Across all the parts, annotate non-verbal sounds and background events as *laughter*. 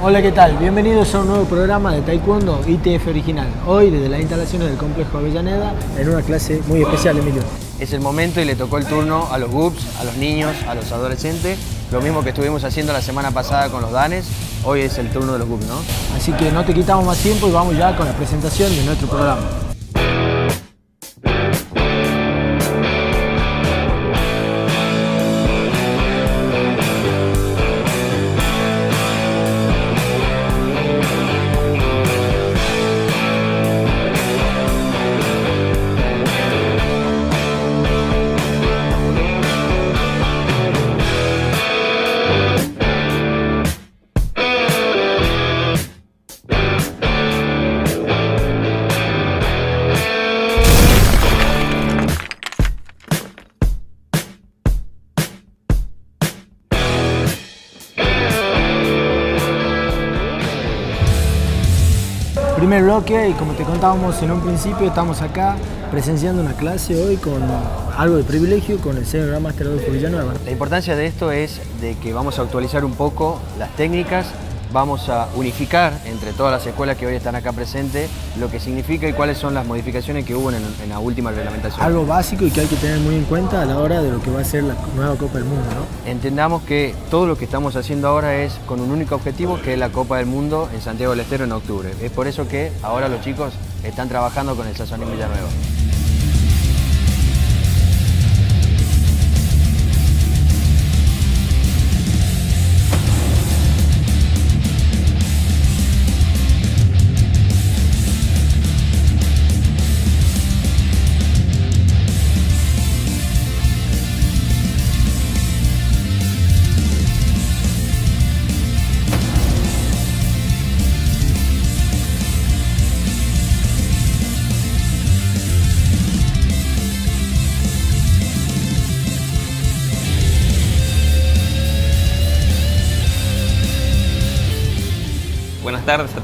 Hola, ¿qué tal? Bienvenidos a un nuevo programa de Taekwondo ITF Original. Hoy desde las instalaciones del Complejo Avellaneda en una clase muy especial, Emilio. Es el momento y le tocó el turno a los GUPS, a los niños, a los adolescentes. Lo mismo que estuvimos haciendo la semana pasada con los DANES, hoy es el turno de los GUPS, ¿no? Así que no te quitamos más tiempo y vamos ya con la presentación de nuestro programa. Primer bloque y como te contábamos en un principio, estamos acá presenciando una clase hoy con algo de privilegio con el señor Gran Master Adolfo Villanueva. La importancia de esto es de que vamos a actualizar un poco las técnicas, vamos a unificar entre todas las escuelas que hoy están acá presentes lo que significa y cuáles son las modificaciones que hubo en, en la última reglamentación. Algo básico y que hay que tener muy en cuenta a la hora de lo que va a ser la nueva Copa del Mundo, ¿no? Entendamos que todo lo que estamos haciendo ahora es con un único objetivo que es la Copa del Mundo en Santiago del Estero en octubre. Es por eso que ahora los chicos están trabajando con el Sazonín Villanueva.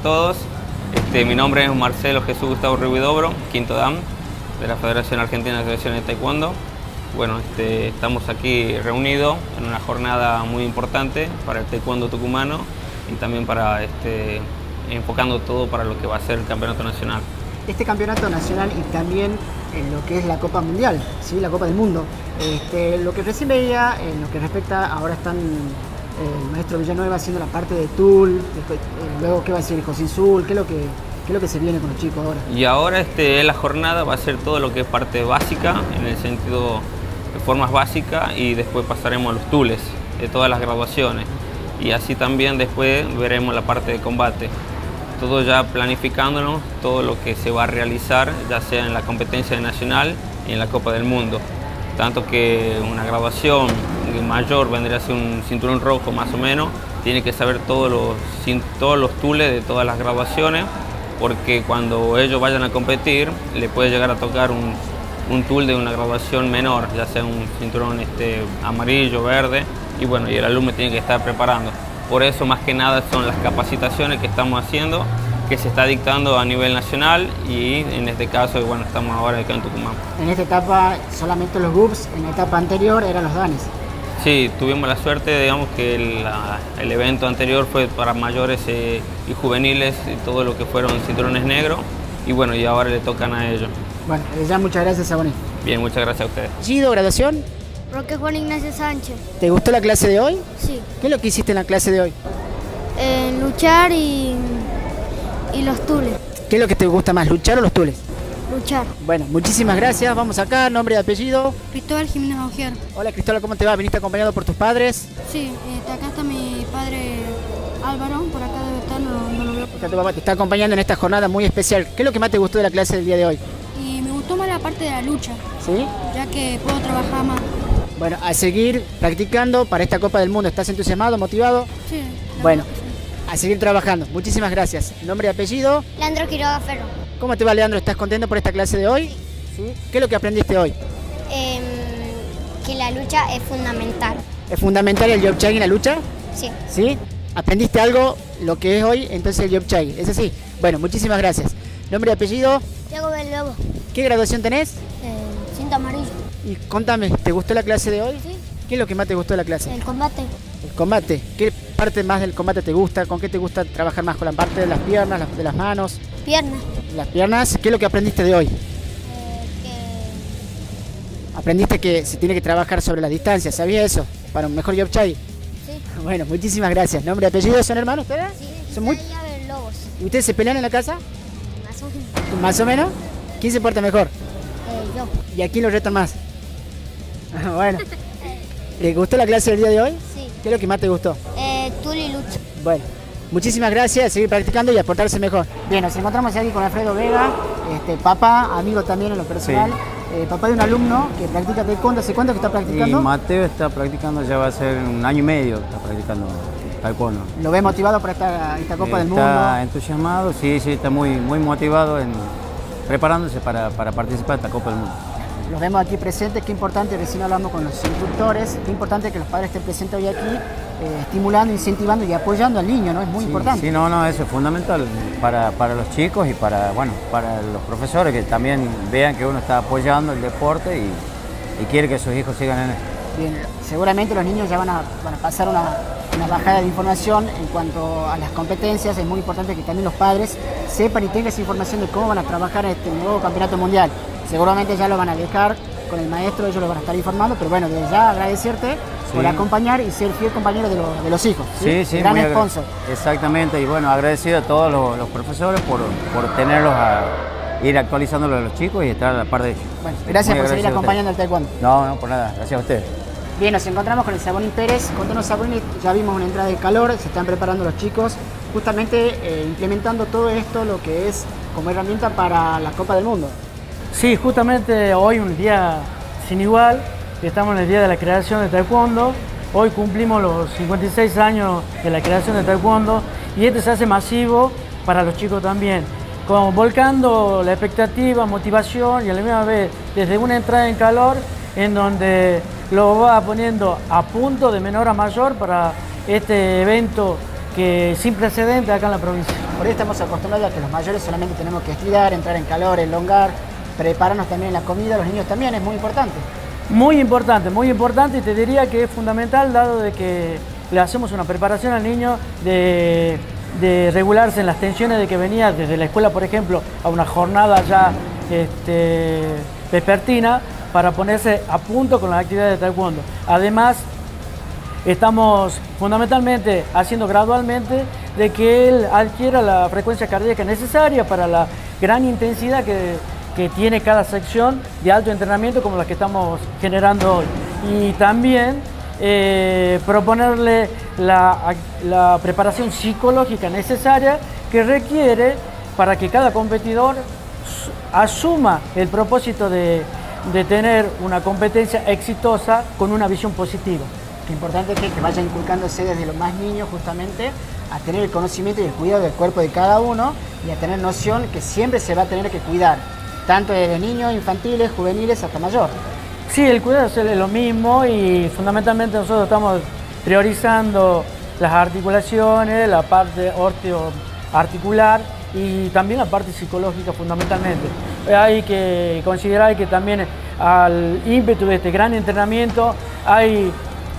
Todos. Este, mi nombre es Marcelo Jesús Gustavo Ruidobro, quinto DAM de la Federación Argentina de Asociaciones de Taekwondo. Bueno, este, estamos aquí reunidos en una jornada muy importante para el Taekwondo tucumano y también para este, enfocando todo para lo que va a ser el Campeonato Nacional. este campeonato nacional y también en lo que es la Copa Mundial, ¿sí? la Copa del Mundo. Este, lo que recién veía, en lo que respecta, ahora están el maestro Villanueva haciendo la parte de Tool, después, eh, luego qué va a decir José Sul, qué es lo que qué es lo que se viene con los chicos ahora. Y ahora este, la jornada va a ser todo lo que es parte básica, en el sentido de formas básicas, y después pasaremos a los tules de todas las graduaciones. Y así también después veremos la parte de combate. Todo ya planificándonos, todo lo que se va a realizar, ya sea en la competencia nacional y en la Copa del Mundo. Tanto que una graduación mayor vendría a ser un cinturón rojo más o menos, tiene que saber todos los, todos los tules de todas las graduaciones, porque cuando ellos vayan a competir le puede llegar a tocar un, un tool de una graduación menor, ya sea un cinturón este, amarillo, verde, y bueno, y el alumno tiene que estar preparando. Por eso más que nada son las capacitaciones que estamos haciendo, que se está dictando a nivel nacional y en este caso, bueno, estamos ahora acá en Tucumán. En esta etapa solamente los GUPS, en la etapa anterior eran los DANES. Sí, tuvimos la suerte, digamos, que el, la- el evento anterior fue para mayores eh, y juveniles, y todo lo que fueron cinturones negros, y bueno, y ahora le tocan a ellos. Bueno, desde ya muchas gracias, Saboni. Bien, muchas gracias a ustedes. Gido, graduación, Roque Juan Ignacio Sánchez. ¿te gustó la clase de hoy? Sí. ¿Qué es lo que hiciste en la clase de hoy? Eh, luchar y, y los tules. ¿Qué es lo que te gusta más, luchar o los tules? Bueno, muchísimas gracias. Vamos acá, nombre y apellido. Cristóbal Jiménez Augier. Hola Cristóbal, ¿cómo te va? ¿Viniste acompañado por tus padres? Sí, este, acá está mi padre Álvaro, por acá debe estar, no, no lo veo. Acá tu papá te está acompañando en esta jornada muy especial. ¿Qué es lo que más te gustó de la clase del día de hoy? Y me gustó más la parte de la lucha, ¿Sí? ya que puedo trabajar más. Bueno, a seguir practicando para esta Copa del Mundo. ¿Estás entusiasmado, motivado? Sí. Bueno, sí. a seguir trabajando. Muchísimas gracias. Nombre y apellido. Leandro Quiroga Ferro. ¿Cómo te va, Leandro? ¿Estás contento por esta clase de hoy? Sí. ¿Qué es lo que aprendiste hoy? Em, que la lucha es fundamental. ¿Es fundamental el job chai en la lucha? Sí. ¿Sí? ¿Aprendiste algo, lo que es hoy, entonces el job chai? ¿Es así? Bueno, muchísimas gracias. Nombre y apellido. Diego Lobo. ¿Qué graduación tenés? cinto amarillo. Y contame, ¿te gustó la clase de hoy? Sí. ¿Qué es lo que más te gustó de la clase? El combate. El combate. ¿Qué parte más del combate te gusta? ¿Con qué te gusta trabajar más? ¿Con la parte de las piernas, de las manos? Pierna. Las piernas, ¿qué es lo que aprendiste de hoy? Eh, Aprendiste que se tiene que trabajar sobre la distancia, ¿sabía eso? Para un mejor job chai. sí. *laughs* Bueno, muchísimas gracias. ¿Nombre y apellido son hermanos ustedes? Sí, Son muy... Lobos. ¿Y ustedes se pelean en la casa? Más o menos. ¿Más o menos? ¿Quién se porta mejor? Eh, yo. ¿Y a quién lo retan más? bueno. *laughs* ¿Te gustó la clase del día de hoy? Sí. ¿Qué es lo que más te gustó? Eh, Tuli Lucho. Bueno, muchísimas gracias, seguir practicando y aportarse mejor. Bien, nos encontramos aquí con Alfredo Vega, este, papá, amigo también en lo personal, eh, papá de un alumno que practica taekwondo. ¿Hace cuánto que está Y practicando? Mateo está practicando, ya va a ser un año y medio, está practicando taekwondo. ¿Lo ve motivado para esta, esta Copa del está Mundo? entusiasmado, sí, sí, está muy, muy motivado en preparándose para, para participar de esta Copa del Mundo. Los vemos aquí presentes, qué importante, recién hablamos con los instructores, qué importante que los padres estén presentes hoy aquí, eh, estimulando, incentivando y apoyando al niño, ¿no? Es muy Sí, importante. Sí, no, no, eso es fundamental para, para los chicos y para, bueno, para los profesores que también vean que uno está apoyando el deporte y, y quiere que sus hijos sigan en esto. Bien, seguramente los niños ya van a, van a pasar una, una bajada de información en cuanto a las competencias. Es muy importante que también los padres sepan y tengan esa información de cómo van a trabajar en este nuevo campeonato mundial. Seguramente ya lo van a dejar con el maestro, ellos lo van a estar informando, pero bueno, desde ya agradecerte por Sí. acompañar y ser fiel compañero de, lo- de los hijos. Sí, sí, Gran muy agra- sponsor. Exactamente, y bueno, agradecido a todos los, los profesores por, por tenerlos a ir actualizándolo a los chicos y estar a la par de ellos. Bueno, gracias por seguir acompañando al taekwondo. No, no, por nada, gracias a ustedes. Bien, nos encontramos con el Sabonín Pérez. Contanos, Sabonín, ya vimos una entrada de calor, se están preparando los chicos, justamente eh, implementando todo esto, lo que es como herramienta para la Copa del Mundo. Sí, justamente hoy un día sin igual, estamos en el día de la creación de Taekwondo, hoy cumplimos los 56 años de la creación de Taekwondo y este se hace masivo para los chicos también, como volcando la expectativa, motivación y a la misma vez desde una entrada en calor en donde lo va poniendo a punto de menor a mayor para este evento que sin precedente acá en la provincia. Por ahí estamos acostumbrados a que los mayores solamente tenemos que estirar, entrar en calor, elongar, prepararnos también en la comida, los niños también, es muy importante. Muy importante, muy importante y te diría que es fundamental dado de que le hacemos una preparación al niño de, de regularse en las tensiones de que venía desde la escuela, por ejemplo, a una jornada ya este, vespertina para ponerse a punto con las actividades de taekwondo. Además, estamos fundamentalmente haciendo gradualmente de que él adquiera la frecuencia cardíaca necesaria para la gran intensidad que, que tiene cada sección de alto entrenamiento como la que estamos generando hoy. Y también eh, proponerle la, la preparación psicológica necesaria que requiere para que cada competidor su- asuma el propósito de, de tener una competencia exitosa con una visión positiva. Lo importante es que, que vaya inculcándose desde los más niños justamente a tener el conocimiento y el cuidado del cuerpo de cada uno y a tener noción que siempre se va a tener que cuidar, tanto desde niños, infantiles, juveniles hasta mayor. Sí, el cuidado es lo mismo y fundamentalmente nosotros estamos priorizando las articulaciones, la parte articular y también la parte psicológica fundamentalmente. Hay que considerar que también al ímpetu de este gran entrenamiento hay,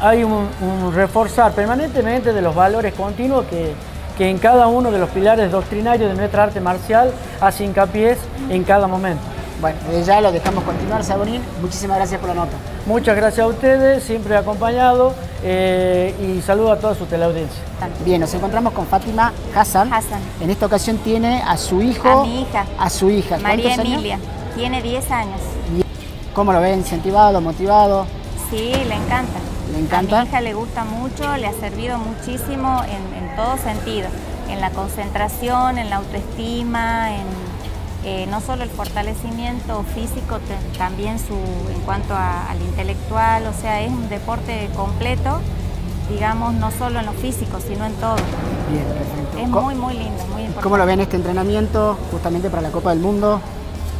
hay un, un reforzar permanentemente de los valores continuos que, que en cada uno de los pilares doctrinarios de nuestra arte marcial hace hincapié en cada momento. Bueno, desde ya lo dejamos continuar, Sabonín. Muchísimas gracias por la nota. Muchas gracias a ustedes, siempre acompañado eh, y saludo a toda su teleaudiencia. Bien, nos encontramos con Fátima Hassan. Hassan. En esta ocasión tiene a su hijo. A mi hija. A su hija. María. Emilia, tiene 10 años. ¿Cómo lo ve? ¿Incentivado, motivado? Sí, le encanta. ¿Le encanta? A mi hija le gusta mucho, le ha servido muchísimo en, en todo sentido, en la concentración, en la autoestima, en eh, no solo el fortalecimiento físico, también su, en cuanto a- al intelectual, o sea, es un deporte completo, digamos, no solo en lo físico, sino en todo. Bien, perfecto. Es muy, muy lindo, muy importante. ¿Cómo lo ven este entrenamiento justamente para la Copa del Mundo?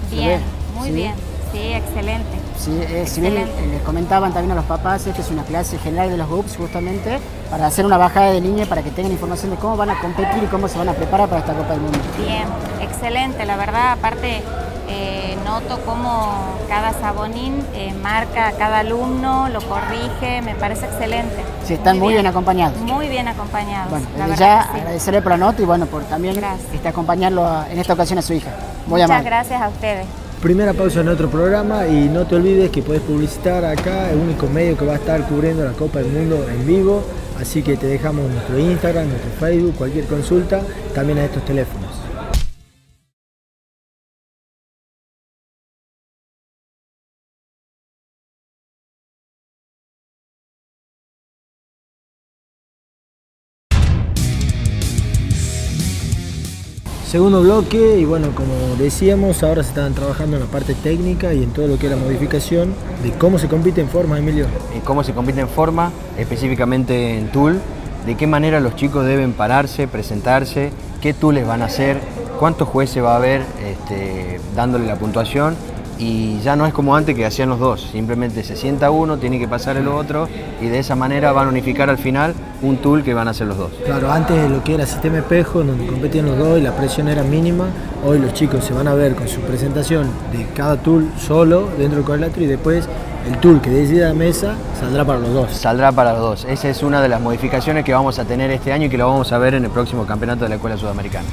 ¿Se Bien, muy ¿Sí? bien, sí, excelente. Sí, eh, si bien eh, les comentaban también a los papás, esta es una clase general de los GUPS justamente para hacer una bajada de línea para que tengan información de cómo van a competir y cómo se van a preparar para esta Copa del Mundo. Bien, excelente, la verdad, aparte eh, no noto cómo cada sabonín eh, marca a cada alumno, lo corrige, me parece excelente. Sí, están muy bien acompañados. Muy bien acompañados. Bueno, la ya sí. agradecerle por la nota y bueno, por también este, acompañarlo a- en esta ocasión a su hija. Muy Muchas amable. gracias a ustedes. Primera pausa en otro programa y no te olvides que puedes publicitar acá, el único medio que va a estar cubriendo la Copa del Mundo en vivo, así que te dejamos nuestro Instagram, nuestro Facebook, cualquier consulta, también a estos teléfonos. Segundo bloque y bueno, como decíamos, ahora se están trabajando en la parte técnica y en todo lo que es la modificación de cómo se compite en forma, Emilio. eh, cómo se compite en forma, específicamente en tool, de qué manera los chicos deben pararse, presentarse, qué tools van a hacer, cuántos jueces va a haber este, dándole la puntuación y ya no es como antes que hacían los dos, simplemente se sienta uno, tiene que pasar el otro y de esa manera van a unificar al final un tool que van a hacer los dos. Claro, antes lo que era sistema espejo, donde competían los dos y la presión era mínima, hoy los chicos se van a ver con su presentación de cada tool solo dentro del cuadrilátero y después el tool que decida la mesa saldrá para los dos. Saldrá para los dos. Esa es una de las modificaciones que vamos a tener este año y que lo vamos a ver en el próximo campeonato de la Escuela Sudamericana.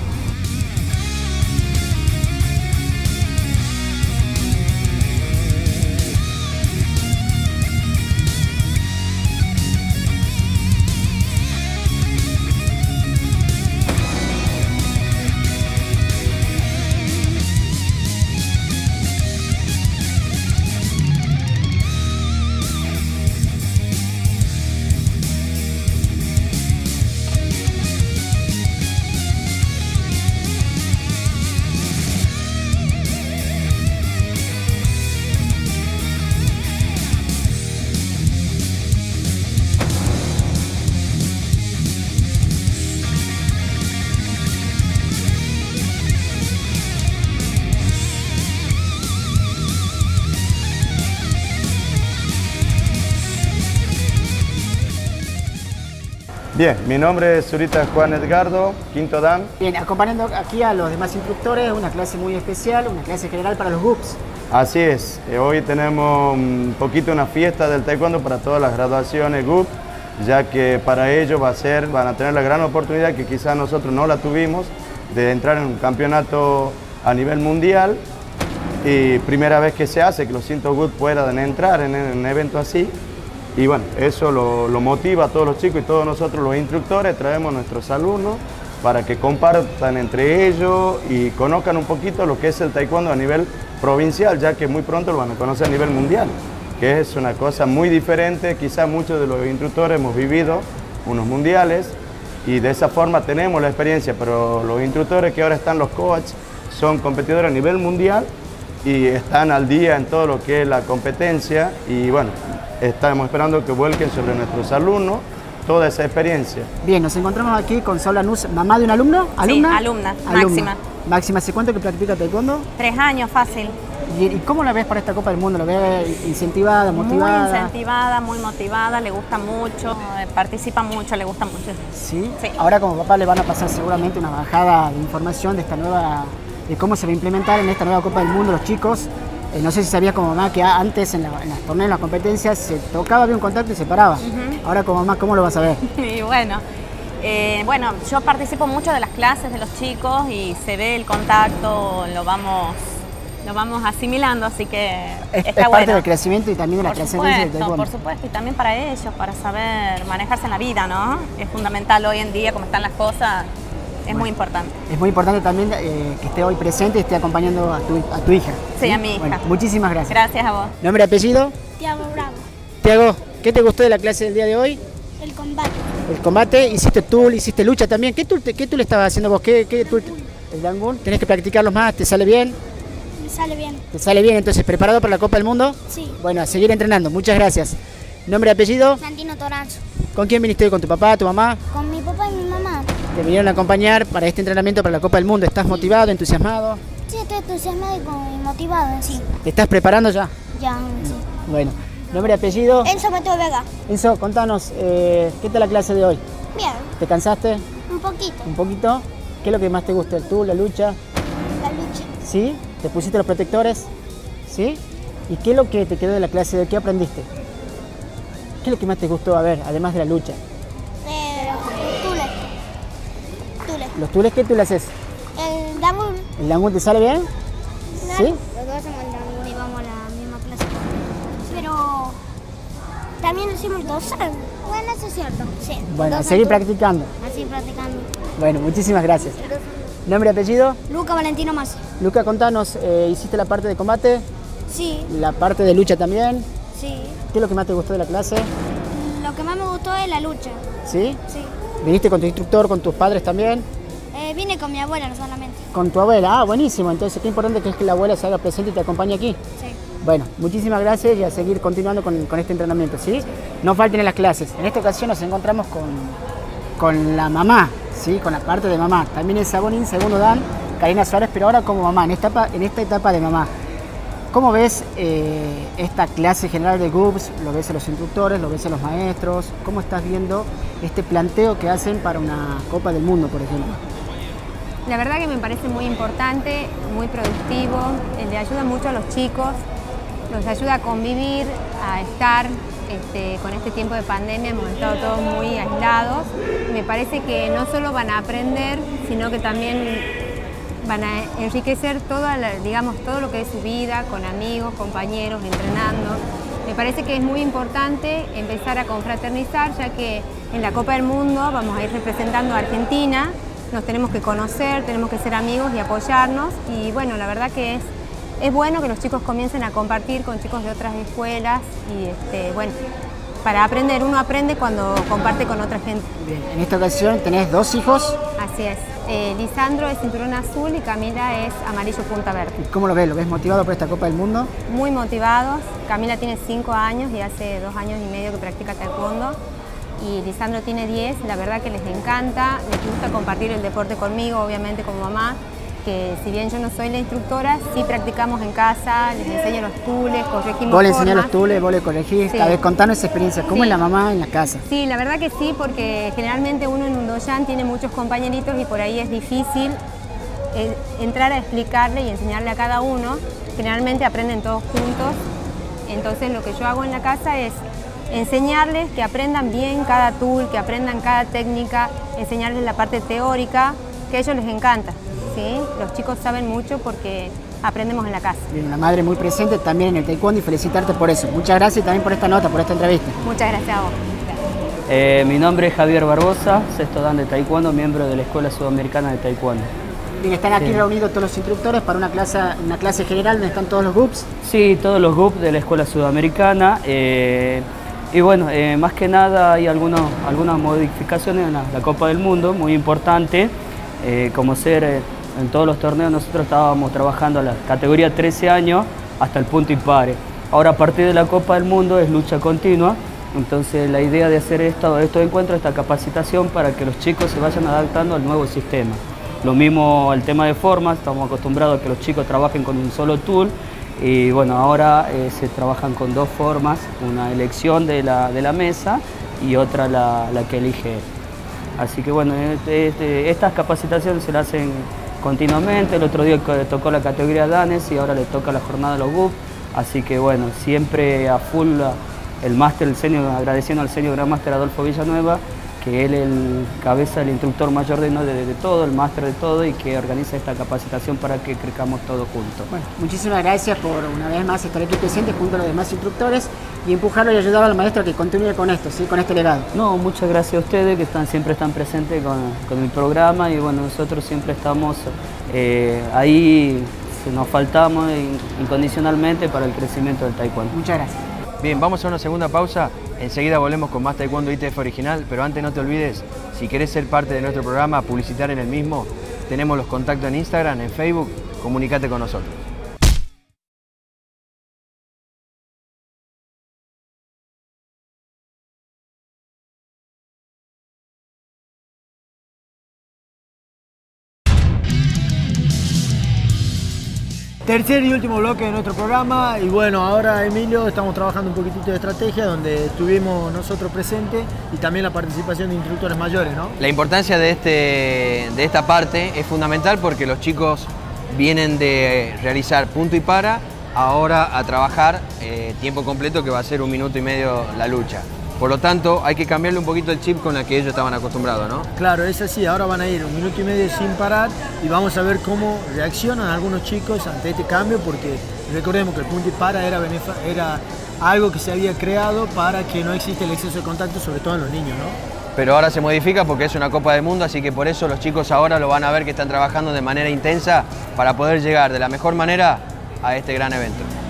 Bien, mi nombre es Zurita Juan Edgardo, quinto dan. Bien, acompañando aquí a los demás instructores, una clase muy especial, una clase general para los GUPS. Así es, eh, hoy tenemos un poquito una fiesta del taekwondo para todas las graduaciones GUP, ya que para ellos va a ser, van a tener la gran oportunidad que quizás nosotros no la tuvimos, de entrar en un campeonato a nivel mundial y primera vez que se hace que los 100 GUP puedan entrar en un evento así. Y bueno, eso lo, motiva a todos los chicos y todos nosotros los instructores, traemos a nuestros alumnos para que compartan entre ellos y conozcan un poquito lo que es el taekwondo a nivel provincial, ya que muy pronto lo van a conocer a nivel mundial, que es una cosa muy diferente, quizás muchos de los instructores hemos vivido unos mundiales y de esa forma tenemos la experiencia, pero los instructores que ahora están los coaches son competidores a nivel mundial y están al día en todo lo que es la competencia y bueno, estamos esperando que vuelquen sobre nuestros alumnos toda esa experiencia. Bien, nos encontramos aquí con Sol Lanús, mamá de un alumno, ¿alumna? alumna, Máxima. Máxima, ¿hace cuánto que practica taekwondo? Tres años, fácil. ¿Y, y cómo la ves para esta Copa del Mundo? ¿La ves incentivada, motivada? Muy incentivada, muy motivada, le gusta mucho, eh, participa mucho, le gusta mucho. ¿Sí? Sí. Ahora como papá le van a pasar seguramente una bajada de información de esta nueva, de cómo se va a implementar en esta nueva Copa del Mundo los chicos. Eh, no sé si sabías como mamá que antes en, la- en las torneos, en las competencias, se tocaba, había un contacto y se paraba. Ahora como mamá, ¿cómo lo vas a ver? *laughs* Y bueno, eh, bueno, yo participo mucho de las clases de los chicos y se ve el contacto, lo vamos, lo vamos asimilando, así que Es, está es parte bueno. del crecimiento y también de la Por del supuesto, por supuesto, y también para ellos, para saber manejarse en la vida, ¿no? Es fundamental hoy en día, como están las cosas, es muy importante. Es muy importante también eh, que esté hoy presente y esté acompañando a tu, a tu hija. Sí, a mi hija. Bueno, muchísimas gracias. Gracias a vos. ¿Nombre y apellido? Tiago Bravo, Tiago, ¿qué te gustó de la clase del día de hoy? el combate. El combate, hiciste tool, hiciste lucha también. ¿Qué tool, qué tool estabas haciendo vos? ¿Qué, qué tool? El Dangun. ¿Tenés que practicarlos más? ¿Te sale bien? Me sale bien. ¿Te sale bien? Entonces, ¿preparado para la Copa del Mundo? Sí. Bueno, a seguir entrenando. Muchas gracias. ¿Nombre y apellido? Santino Toranzo. ¿Con quién viniste hoy? ¿Con tu papá, tu mamá? Con mi papá y mi mamá. Te vinieron a acompañar para este entrenamiento para la Copa del Mundo. ¿Estás motivado, entusiasmado? Sí, estoy entusiasmado y motivado sí. ¿Te estás preparando ya? Ya, sí. Bueno, nombre y apellido. Enzo Mateo Vega. Enzo, contanos, eh, ¿qué tal la clase de hoy? Bien, ¿Te cansaste un poquito. un poquito? ¿Qué es lo que más te gusta? ¿El tool, la lucha? La lucha. ¿Sí? ¿Te pusiste los protectores? ¿Sí? ¿Y qué es lo que te quedó de la clase? ¿De qué aprendiste? ¿Qué es lo que más te gustó a ver, además de la lucha? ¿Los tules qué tú le haces? El Damun. ¿El dangun te sale bien? ¿Sí? Los dos hacemos el Damun y vamos a la misma clase. Pero también hacemos dos Bueno, eso es cierto. Sí. Bueno, a seguir practicando. Así practicando. Bueno, muchísimas gracias. ¿Nombre y apellido? Luca Valentino Masi. Luca, contanos, eh, ¿hiciste la parte de combate? Sí, ¿La parte de lucha también? sí. ¿Qué es lo que más te gustó de la clase? Lo que más me gustó es la lucha. ¿Sí? Sí. ¿Viniste con tu instructor, con tus padres también? Eh, vine con mi abuela no solamente. Con tu abuela. Ah, buenísimo. Entonces, qué importante que es que la abuela se haga presente y te acompañe aquí. Sí. Bueno, muchísimas gracias y a seguir continuando con, con este entrenamiento, ¿sí? No falten en las clases. En esta ocasión nos encontramos con, con la mamá, ¿sí? Con la parte de mamá. También es Sabonín, segundo Dan, Karina Suárez, pero ahora como mamá, en esta, etapa- en esta etapa de mamá. ¿Cómo ves eh, esta clase general de GUBS? ¿Lo ves a los instructores? ¿Lo ves a los maestros? ¿Cómo estás viendo este planteo que hacen para una Copa del Mundo, por ejemplo? La verdad que me parece muy importante, muy productivo, le ayuda mucho a los chicos, nos ayuda a convivir, a estar este, con este tiempo de pandemia, hemos estado todos muy aislados. Me parece que no solo van a aprender, sino que también van a enriquecer toda digamos, todo lo que es su vida, con amigos, compañeros, entrenando. Me parece que es muy importante empezar a confraternizar, ya que en la Copa del Mundo vamos a ir representando a Argentina, nos tenemos que conocer, tenemos que ser amigos y apoyarnos. Y bueno, la verdad que es, es bueno que los chicos comiencen a compartir con chicos de otras escuelas y este, bueno, para aprender, uno aprende cuando comparte con otra gente. Bien, en esta ocasión tenés dos hijos. Así es. Eh, Lisandro es cinturón azul y Camila es amarillo punta verde. ¿Cómo lo ves? ¿Lo ves motivado por esta Copa del Mundo? Muy motivados. Camila tiene 5 años y hace dos años y medio que practica taekwondo. Y Lisandro tiene 10. La verdad que les encanta, les gusta compartir el deporte conmigo, obviamente como mamá. Que si bien yo no soy la instructora, sí practicamos en casa, les enseño los tules, corregimos Vos le enseñás los tules, vos le corregís. Sí. A ver, contanos esa experiencia. ¿Cómo Sí. es la mamá en la casa? Sí, la verdad que sí, porque generalmente uno en un doyan tiene muchos compañeritos y por ahí es difícil eh, entrar a explicarle y enseñarle a cada uno. Generalmente aprenden todos juntos. Entonces lo que yo hago en la casa es enseñarles que aprendan bien cada tool, que aprendan cada técnica, enseñarles la parte teórica, que a ellos les encanta. ¿sí? Los chicos saben mucho porque aprendemos en la casa. Bien, una madre muy presente también en el taekwondo y felicitarte por eso. Muchas gracias también por esta nota, por esta entrevista. Muchas gracias a vos. Eh, mi nombre es Javier Barbosa, sexto dan de Taekwondo, miembro de la Escuela Sudamericana de Taekwondo. Bien, están aquí Sí. reunidos todos los instructores para una clase, una clase general donde están todos los groups. Sí, todos los GUP de la Escuela Sudamericana. eh, y bueno, eh, más que nada hay algunos, algunas modificaciones en la, Copa del Mundo, muy importante. eh, como ser eh, en todos los torneos, nosotros estábamos trabajando a la categoría 13 años hasta el punto impare. Ahora a partir de la Copa del Mundo es lucha continua. Entonces la idea de hacer esto, estos encuentros, esta capacitación para que los chicos se vayan adaptando al nuevo sistema. Lo mismo el tema de formas, estamos acostumbrados a que los chicos trabajen con un solo tool y bueno, ahora eh, se trabajan con dos formas, una elección de la, de la mesa y otra la, la que elige. Así que bueno, este- este- estas capacitaciones se las hacen continuamente, el otro día tocó la categoría Danes y ahora le toca la jornada a los GUP, así que bueno, siempre a full el máster, el senior, agradeciendo al senior Gran Máster Adolfo Villanueva, que él el cabeza, el instructor mayor de, de, de todo, el máster de todo y que organiza esta capacitación para que crezcamos todos juntos. Bueno, muchísimas gracias por una vez más estar aquí presente junto a los demás instructores y empujarlo y ayudar al maestro a que continúe con esto, ¿sí? con este legado. No, muchas gracias a ustedes que están, siempre están presentes con, con el programa y bueno, nosotros siempre estamos eh, ahí, nos faltamos in- incondicionalmente para el crecimiento del taekwondo. Muchas gracias. Bien, vamos a una segunda pausa. Enseguida volvemos con más Taekwondo ITF original, pero antes no te olvides, si querés ser parte de nuestro programa, publicitar en el mismo, tenemos los contactos en Instagram, en Facebook, comunícate con nosotros. Tercer y último bloque de nuestro programa y bueno, ahora Emilio estamos trabajando un poquitito de estrategia donde estuvimos nosotros presentes y también la participación de instructores mayores, ¿no? La importancia de, este, de esta parte es fundamental porque los chicos vienen de realizar punto y para ahora a trabajar eh, tiempo completo que va a ser un minuto y medio la lucha. Por lo tanto, hay que cambiarle un poquito el chip con el que ellos estaban acostumbrados, ¿no? Claro, es así, ahora van a ir un minuto y medio sin parar y vamos a ver cómo reaccionan algunos chicos ante este cambio porque recordemos que el punto y para era, era algo que se había creado para que no exista el exceso de contacto, sobre todo en los niños, ¿no? Pero ahora se modifica porque es una Copa del Mundo, así que por eso los chicos ahora lo van a ver que están trabajando de manera intensa para poder llegar de la mejor manera a este gran evento.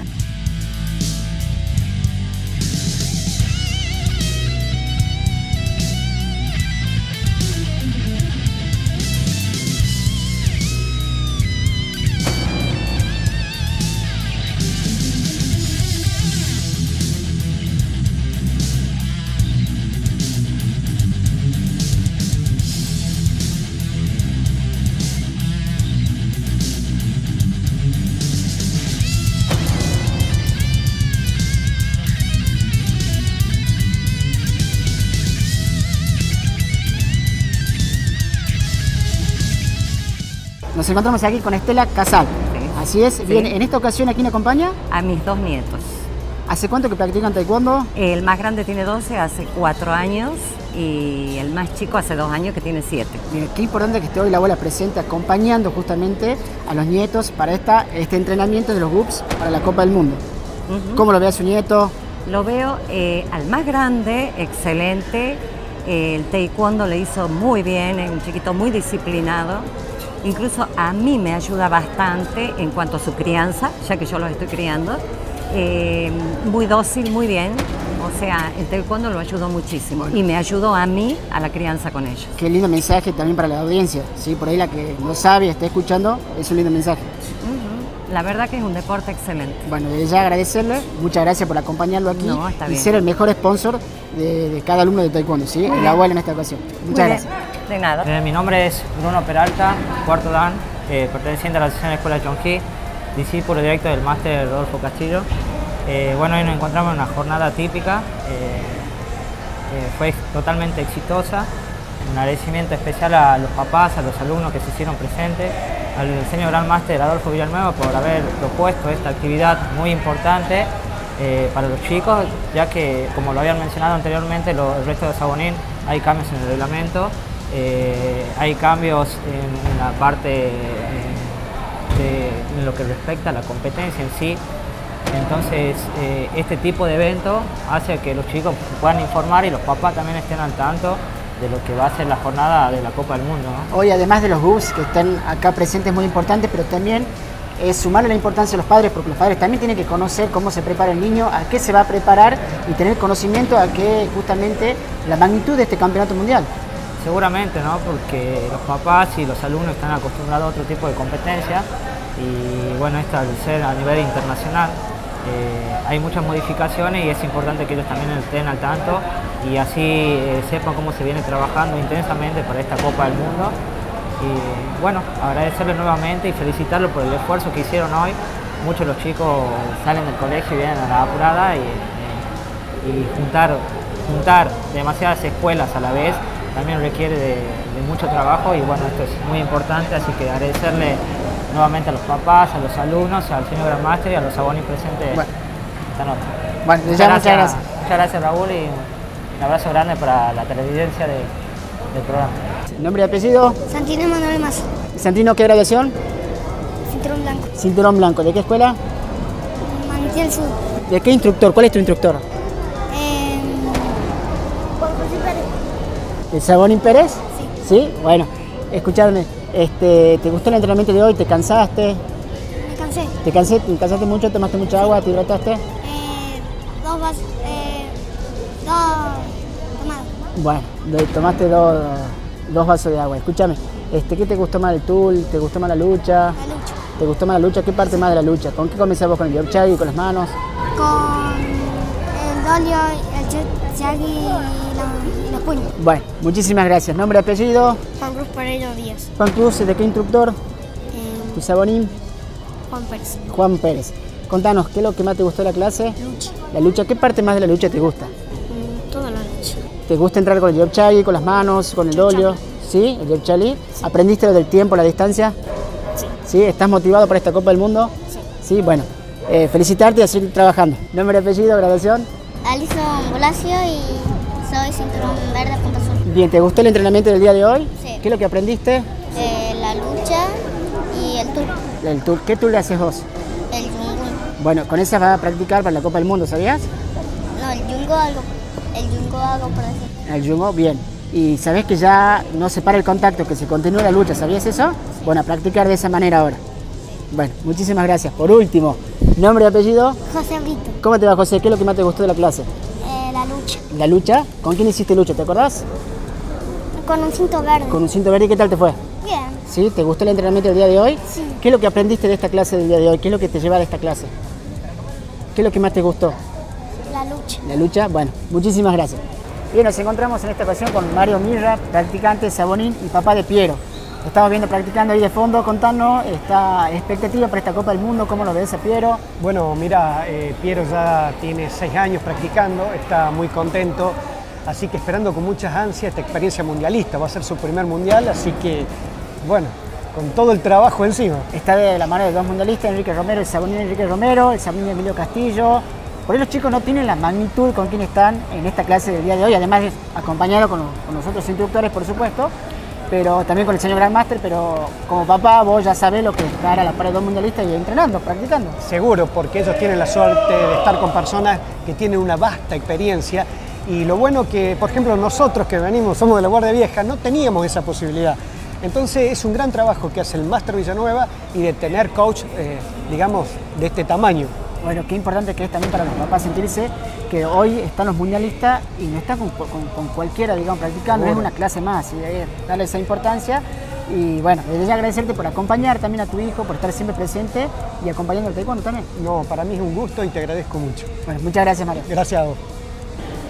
Nos encontramos aquí con Estela Casal. Así es. Bien, en esta ocasión, ¿a quién acompaña? A mis dos nietos. ¿Hace cuánto que practican taekwondo? El más grande tiene 12, hace 4 años, y el más chico hace 2 años que tiene 7. Bien, qué importante que esté hoy la abuela presente acompañando justamente a los nietos para esta, este entrenamiento de los GUPS para la Copa del Mundo. ¿Cómo lo ve a su nieto? Lo veo eh, al más grande, excelente. el taekwondo le hizo muy bien, es un chiquito muy disciplinado. Incluso a mí me ayuda bastante en cuanto a su crianza, ya que yo los estoy criando. Eh, muy dócil, muy bien. O sea, el taekwondo lo ayudó muchísimo y me ayudó a mí a la crianza con ellos. Qué lindo mensaje también para la audiencia. ¿sí? Por ahí la que no sabe, está escuchando, es un lindo mensaje. La verdad que es un deporte excelente. Bueno, desde ya agradecerle, muchas gracias por acompañarlo aquí y ser el mejor sponsor de, cada alumno de taekwondo, ¿sí? El abuelo en esta ocasión. Muchas gracias. Eh, mi nombre es Bruno Peralta, cuarto dan, eh, perteneciente a la Asociación de Escuela Chongqi, discípulo directo del máster Rodolfo Castillo. Eh, bueno, hoy nos encontramos en una jornada típica, fue totalmente exitosa. Un agradecimiento especial a los papás, a los alumnos que se hicieron presentes, al diseño Gran Máster Adolfo Villanueva por haber propuesto esta actividad muy importante para los chicos, ya que, como lo habían mencionado anteriormente, el resto de Sabonín hay cambios en el reglamento eh, hay cambios en, la parte eh, de lo que respecta a la competencia en sí. Entonces, eh, este tipo de evento hace que los chicos puedan informar y los papás también estén al tanto de lo que va a ser la jornada de la Copa del Mundo. Hoy, además de los bus que están acá presentes, es muy importante, pero también es sumarle la importancia a los padres, porque los padres también tienen que conocer cómo se prepara el niño, a qué se va a preparar y tener conocimiento a qué justamente la magnitud de este campeonato mundial. Seguramente, ¿no? Porque los papás y los alumnos están acostumbrados a otro tipo de competencia y bueno, esto al ser a nivel internacional eh, hay muchas modificaciones y es importante que ellos también estén al tanto y así eh, sepan cómo se viene trabajando intensamente para esta Copa del Mundo. Y bueno, agradecerles nuevamente y felicitarlos por el esfuerzo que hicieron hoy. Muchos de los chicos salen del colegio y vienen a la apurada y, y juntar, juntar demasiadas escuelas a la vez también requiere de, mucho trabajo y bueno, esto es muy importante, así que agradecerle nuevamente a los papás, a los alumnos, al señor Gran Master y a los abonos presentes esta noche. Bueno, muchas, gracias, Muchas gracias Raúl y un abrazo grande para la televidencia del programa. ¿Nombre y apellido? Santino Manuel Mazo. ¿Santino qué graduación? Cinturón blanco. Cinturón blanco. ¿De qué escuela? Mantiel Sur. ¿De qué instructor? ¿Cuál es tu instructor? Sabonín Pérez? Sí. ¿Sí? Bueno, escuchadme, este, ¿te gustó el entrenamiento de hoy? ¿Te cansaste? Me cansé. ¿Te cansé? ¿Te cansaste mucho? ¿Tomaste mucha agua? ¿Te hidrataste? Eh, dos vasos, eh, dos tomados. Bueno, tomaste dos, dos vasos de agua. Escúchame, este, ¿qué te gustó más del tool? ¿Te gustó más la lucha? La lucha. ¿Te gustó más la lucha? ¿Qué parte más de la lucha? ¿Con qué comenzamos? ¿Con el y con las manos? Con el dolio, el chagi y Bueno, muchísimas gracias. ¿Nombre y apellido? Juan Cruz Pereira Díaz. Juan Cruz, ¿de qué instructor? Eh, ¿Tu sabonín? Juan Pérez. Juan Pérez. Contanos, ¿qué es lo que más te gustó de la clase? Lucha. La lucha, ¿qué parte más de la lucha te gusta? Mm, toda la lucha. ¿Te gusta entrar con el job chagi, con las manos, con el óleo? ¿Sí? ¿El job chali? ¿Aprendiste lo del tiempo, la distancia? Sí. ¿Sí? ¿Estás motivado para esta Copa del Mundo? Sí. Sí, bueno. eh, felicitarte y a seguir trabajando. Nombre, apellido, graduación. Alison Bolacio y soy cinturón verde punto azul. Bien, ¿te gustó el entrenamiento del día de hoy? Sí. ¿Qué es lo que aprendiste? Eh, la lucha y el tour. El tour. ¿Qué tour le haces vos? El yungo. Bueno, con esa vas a practicar para la Copa del Mundo, ¿sabías? No, el yungo algo. El yungo algo por decir. El yungo, bien. Y sabés que ya no se para el contacto, que se continúa la lucha, ¿sabías eso? Bueno, a practicar de esa manera ahora. Bueno, muchísimas gracias. Por último, nombre y apellido. José Brito. ¿Cómo te va, José? ¿Qué es lo que más te gustó de la clase? La lucha. ¿Con quién hiciste lucha? ¿Te acordás? Con un cinto verde. Con un cinto verde. ¿Y qué tal te fue? Bien. ¿Sí? ¿Te gustó el entrenamiento del día de hoy? Sí. ¿Qué es lo que aprendiste de esta clase del día de hoy? ¿Qué es lo que te lleva de esta clase? ¿Qué es lo que más te gustó? La lucha. La lucha. Bueno, muchísimas gracias. Bien, nos encontramos en esta ocasión con Mario Mirra, practicante Sabonín y papá de Piero. Estamos viendo practicando ahí de fondo. Contanos esta expectativa para esta Copa del Mundo, ¿cómo lo ves a Piero? Bueno, mira, eh, Piero ya tiene seis años practicando, está muy contento, así que esperando con muchas ansias esta experiencia mundialista. Va a ser su primer mundial, así que, bueno, con todo el trabajo encima. Está de la mano de dos mundialistas, Enrique Romero, el Sabonín Enrique Romero, el Sabonín Emilio Castillo. Por ahí los chicos no tienen la magnitud con quien están en esta clase del día de hoy, además es acompañado con, con los otros instructores, por supuesto, pero también con el señor Grandmaster, pero como papá vos ya sabés lo que es estar a la par de dos mundialistas y entrenando, practicando. Seguro, porque ellos tienen la suerte de estar con personas que tienen una vasta experiencia y lo bueno que, por ejemplo, nosotros que venimos, somos de la Guardia Vieja, no teníamos esa posibilidad. Entonces es un gran trabajo que hace el Máster Villanueva y de tener coach, eh, digamos, de este tamaño. Bueno, qué importante que es también para los papás sentirse que hoy están los mundialistas y no están con, con- con cualquiera, digamos, practicando, es una clase más, y eh, darle esa importancia. Y bueno, desde agradecerte por acompañar también a tu hijo, por estar siempre presente y acompañando al taekwondo también. No, para mí es un gusto y te agradezco mucho. Bueno, muchas gracias, Mario. Gracias a vos.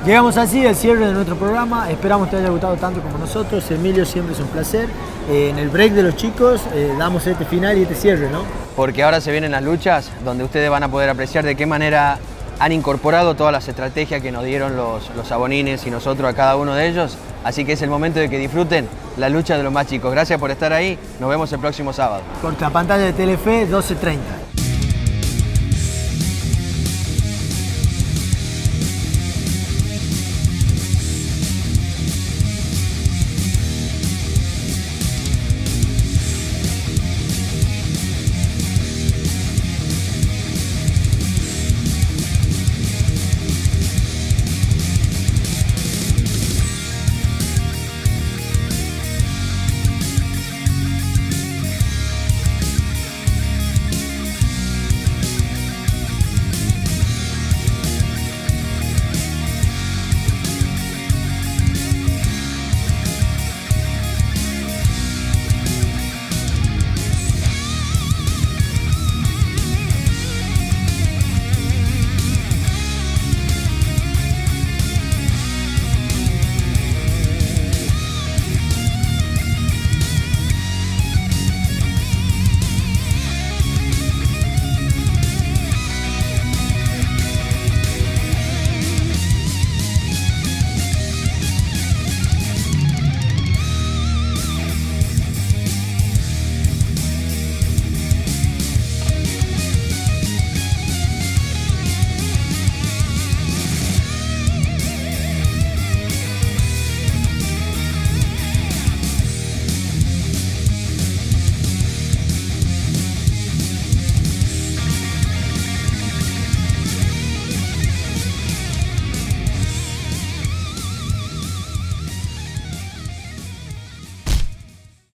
Llegamos así al cierre de nuestro programa. Esperamos te haya gustado tanto como nosotros. Emilio, siempre es un placer. Eh, en el break de los chicos eh, damos este final y este cierre, ¿no? Porque ahora se vienen las luchas donde ustedes van a poder apreciar de qué manera han incorporado todas las estrategias que nos dieron los, los abonines y nosotros a cada uno de ellos. Así que es el momento de que disfruten la lucha de los más chicos. Gracias por estar ahí. Nos vemos el próximo sábado. Por la pantalla de Telefe 12.30.